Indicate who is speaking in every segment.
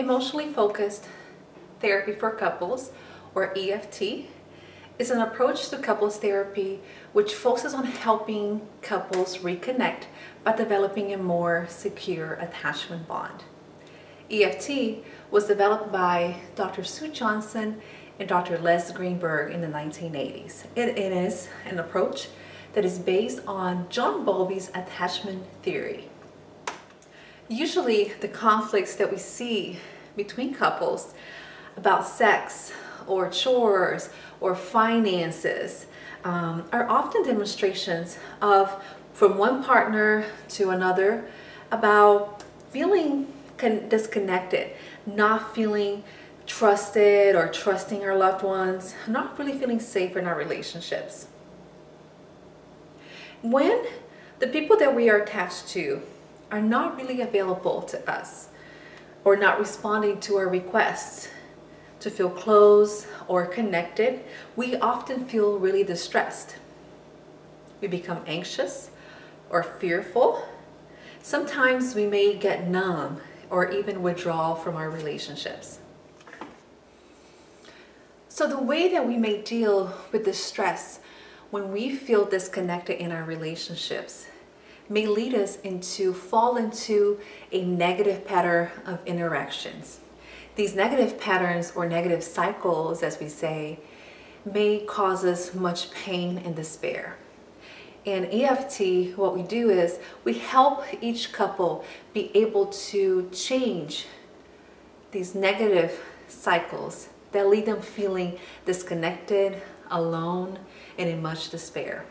Speaker 1: Emotionally Focused Therapy for Couples, or EFT, is an approach to couples therapy which focuses on helping couples reconnect by developing a more secure attachment bond. EFT was developed by Dr. Sue Johnson and Dr. Les Greenberg in the 1980s. It, is an approach that is based on John Bowlby's attachment theory. Usually the conflicts that we see between couples about sex or chores or finances um, are often demonstrations of from one partner to another about feeling disconnected, not feeling trusted or trusting our loved ones, not really feeling safe in our relationships. When the people that we are attached to are not really available to us or not responding to our requests to feel close or connected, we often feel really distressed. We become anxious or fearful. Sometimes we may get numb or even withdraw from our relationships. So the way that we may deal with the stress when we feel disconnected in our relationships may lead us into fall into a negative pattern of interactions. These negative patterns or negative cycles, as we say, may cause us much pain and despair. In EFT, what we do is we help each couple be able to change these negative cycles that lead them feeling disconnected, alone, and in much despair.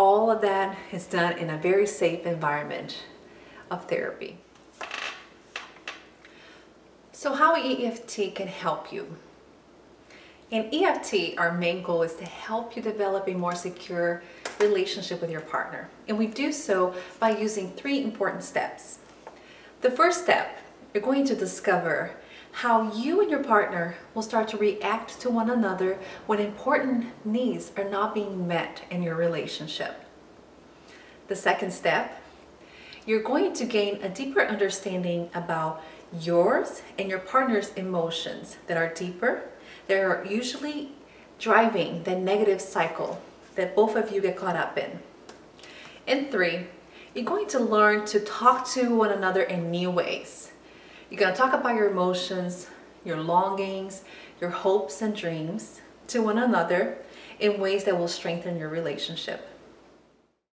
Speaker 1: All of that is done in a very safe environment of therapy. So how EFT can help you? In EFT, our main goal is to help you develop a more secure relationship with your partner. And we do so by using three important steps. The first step, you're going to discover how you and your partner will start to react to one another when important needs are not being met in your relationship. The second step, you're going to gain a deeper understanding about yours and your partner's emotions that are deeper. They're usually driving the negative cycle that both of you get caught up in. And three, you're going to learn to talk to one another in new ways. You're going to talk about your emotions, your longings, your hopes and dreams to one another in ways that will strengthen your relationship.